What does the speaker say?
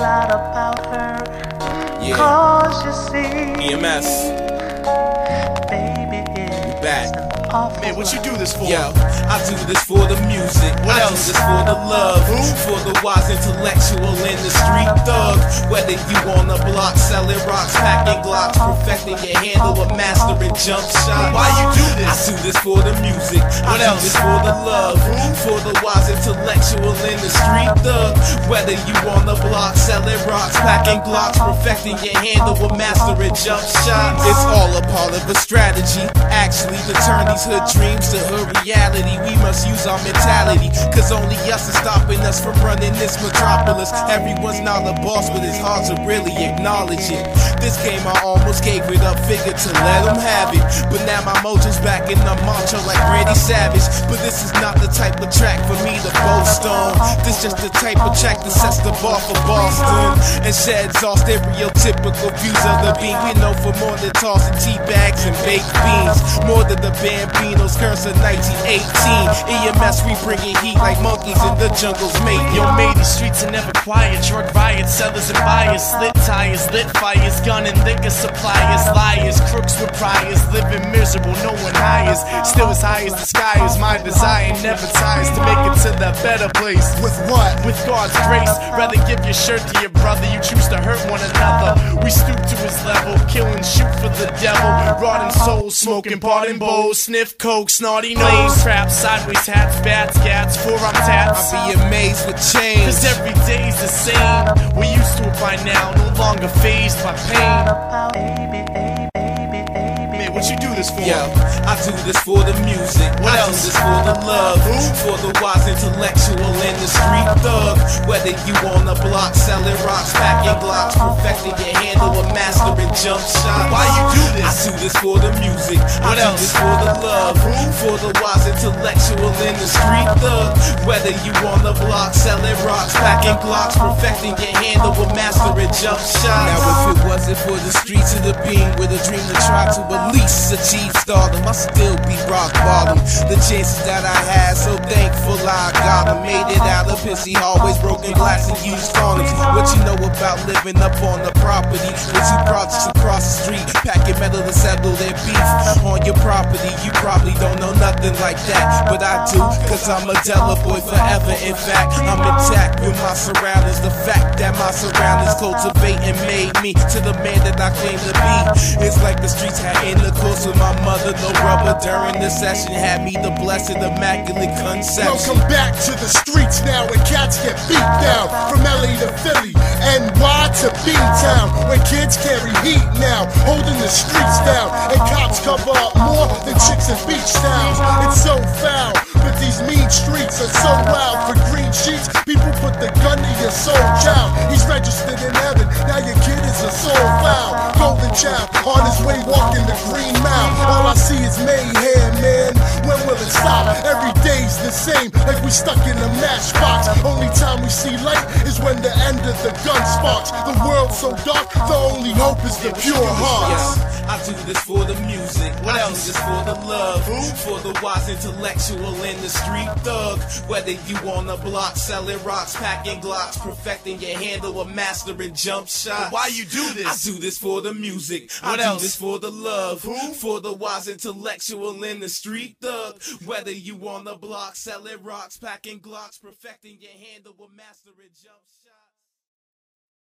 lot about her. Yeah. Cause you see, EMS. baby, it's back. Man, what you do this for? Yo, I do this for the music. What I else? do this for the love. Who? For the wise intellectual and the street thug. Whether you on the block selling rocks, packing glocks, perfecting your handle, or mastering jump shot. Why you do this? I do this for the music. What else? this for the love. For the wise intellectual and the street thug. Whether you on the block selling rocks, packing glocks, perfecting your handle, or mastering jump shots. It's all a part of a strategy. Actually, to turn these hood dreams to hood reality, we must use our mentality. Cause only us is stopping us from running this metropolis. Everyone's not a boss, but it's hard to really acknowledge it. This game I almost gave it up, figured to let them have it. But now my mojo's back in the macho like Randy Savage. But this is not the type of track for me to boast on. This just the type of track that sets the bar for Boston. And sheds all stereotypical views of the beat. We know for more than tossing tea bags and baked beans. More than the Bambinos curse of 1918. EMS, we bringing heat like monkeys in the jungle's mate. Yo, made these streets are never quiet. Drug riots, sellers and buyers, slit tires, lit fires, gun and liquor suppliers, liars, crooks with priors, living miserable, no one hires. Still as high as the sky is my desire, never tires to make it to that better place. With what? With God's grace, rather give your shirt to your brother. You choose to hurt one another. We stoop to his level, kill and shoot for the devil. Rotting souls, smoking pot and bowls, sniff coke, snotty nose, trap, sideways hats, bats, gats, forearm tats. I'll be amazed with change. Cause every day's the same. We're used to it by now, no longer fazed by pain. What you do this for? Yo, I do this for the music. What I else? do this for the love. For the wise intellectual and the street thug. Whether you on the block selling rocks, packing glocks, perfecting your handle, or mastering jump shots. Why you do this? I do this for the music. What I do else? this for the love. For the wise intellectual and the street thug. Whether you on the block selling rocks, packing glocks, perfecting your handle, or mastering jump shots. Now if it wasn't for the streets of the being with a dream to try to at least achieve stardom, I still be rock bottom. The chances that I had, so thankful I got 'em. Made it out of pissy hallways, broken glass and used condoms. What you know about living up on the property? With two projects across the street, packing metal to settle their beef on your property. You probably don't nothing like that, but I do, cause I'm a Della boy forever. In fact, I'm intact with my surroundings. The fact that my surroundings cultivate and made me to the man that I claim to be. It's like the streets had intercourse with my mother. No rubber during the session had me the blessed, immaculate conception. Welcome back to the streets now where cats get beat down. From LA to Philly, NY to B-Town. Where kids carry heat now, holding the streets down. And cops cover up more than chicks in beach towns. So foul, but these mean streets are so wild. For green sheets, people put the gun to your soul child. He's registered The same, like we stuck in a matchbox. Only time we see light is when the end of the gun sparks. The world's so dark, the only hope is the pure hearts. I do this for the music. What I else? do this for the love. For the wise intellectual and the street thug. Whether you on the block selling rocks, packing glocks, perfecting your handle, or mastering jump shots. Why you do this? I do this for the music. I What do else? this for the love. For the wise intellectual and the street thug. Whether you on the block selling rocks, packing glocks, perfecting your handle, or mastering jump shots.